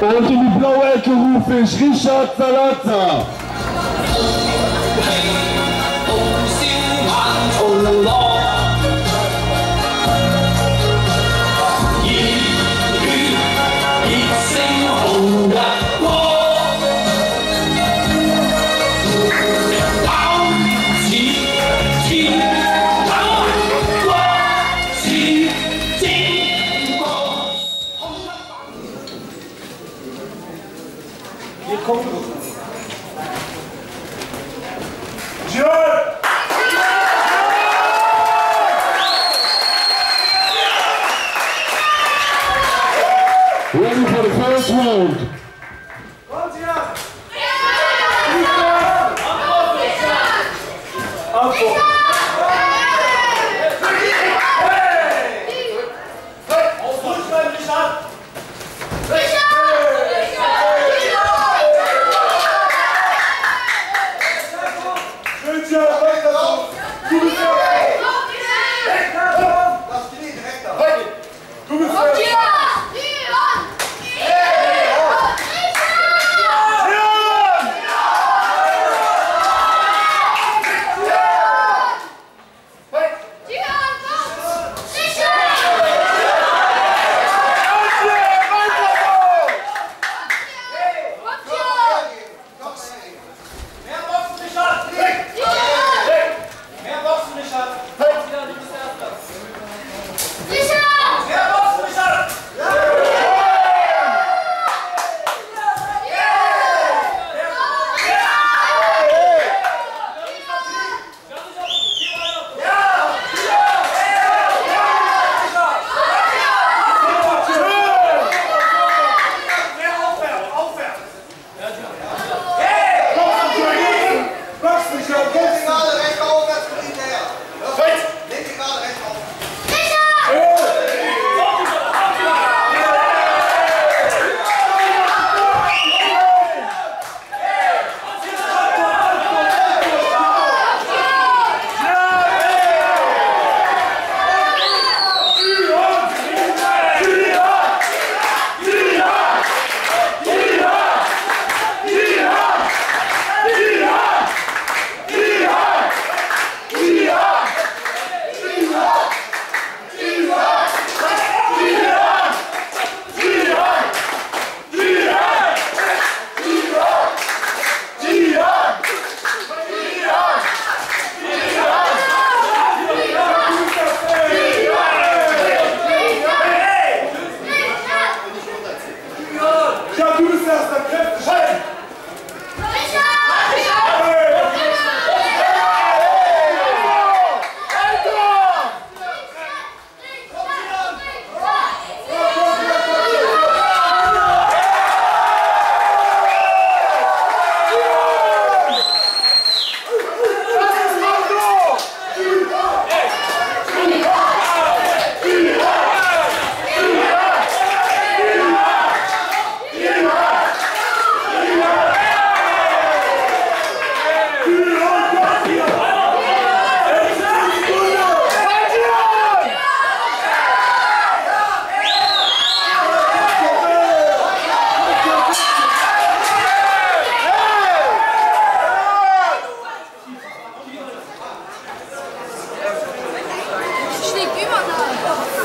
Und in die blaue Ecke rufe ich Richard Salazar. 这么的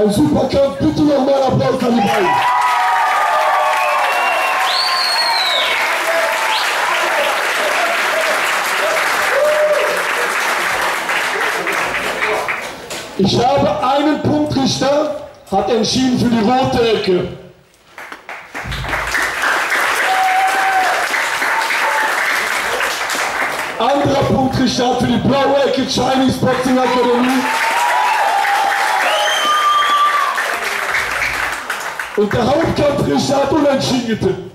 Ein super Kampf, bitte nochmal Applaus an die beiden. Ich habe einen Punktrichter, hat entschieden für die rote Ecke. Anderer Punktrichter hat für die blaue Ecke Chinese Boxing Akademie. Unterhaupt kommt Rishat und ein Schingete.